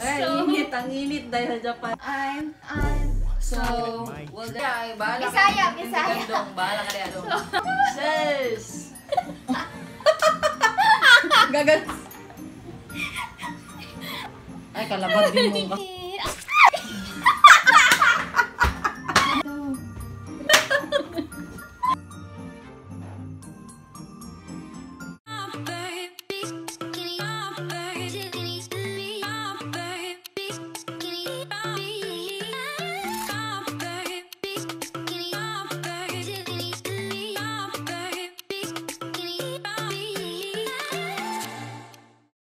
init, ang init dahil sa Japan. I'm, I'm, So, well, ay, bahala ka. Bisaya, Hindi Bisaya. gandong, bahala ka rin, Sis! Gagal. Ay, kalabad din mo.